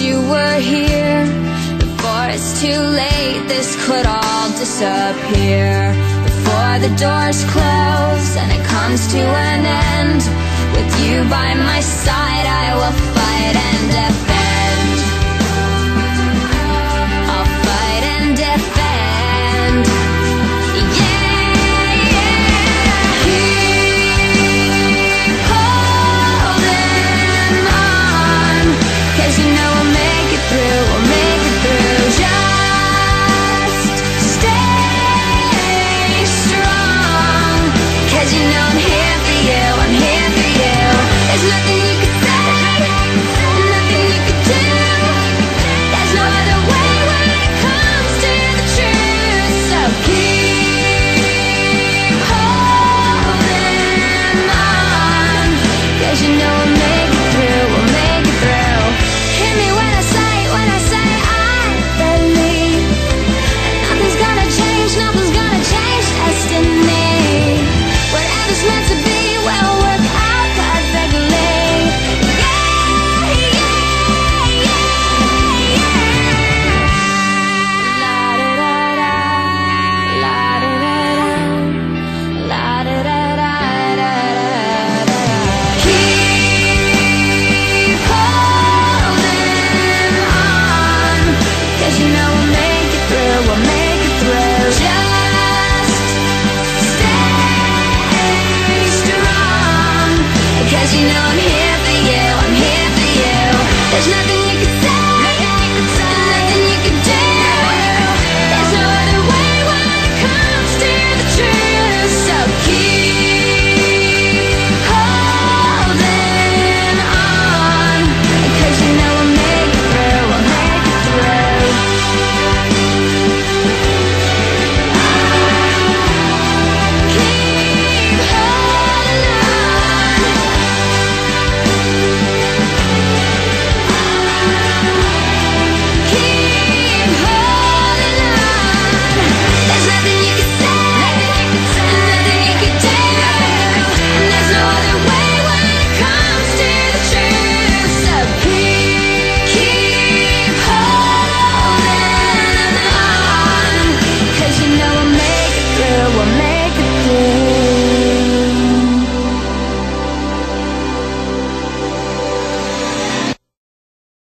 you were here. Before it's too late This could all disappear. Before the doors close And it comes to an end With you by my side I will fight and defend.